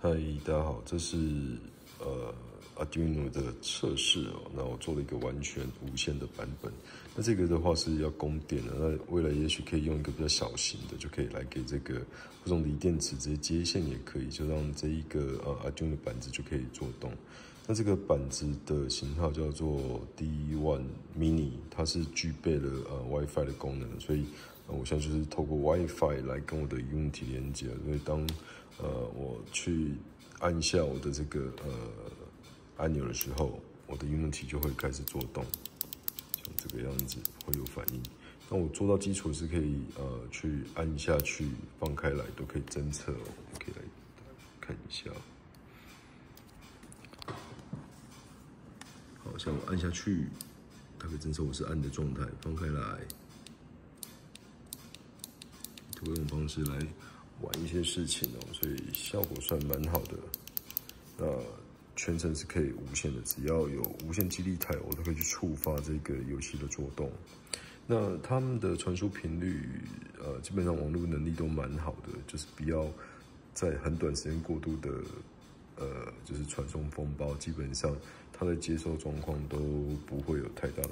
嗨，大家好，这是呃 Arduino 的测试哦。那我做了一个完全无线的版本。那这个的话是要供电的。那未来也许可以用一个比较小型的，就可以来给这个这种锂电池直接接线也可以，就让这一个呃 Arduino 板子就可以做动。那这个板子的型号叫做 D1 Mini，它是具备了呃 WiFi 的功能，所以我现在就是透过 WiFi 来跟我的 Unity 连接。所以当呃我去按下我的这个呃按钮的时候，我的 Unity 就会开始做动，像这个样子会有反应。那我做到基础是可以呃去按下去放开来都可以侦测，哦可以来看一下。像我按下去，它可以侦测我是按的状态。放开来，通过这种方式来玩一些事情哦，所以效果算蛮好的。那全程是可以无线的，只要有无线激励台，我都可以去触发这个游戏的做动。那他们的传输频率，呃，基本上网络能力都蛮好的，就是不要在很短时间过度的。呃，就是传送风暴，基本上他的接受状况都不会有太大。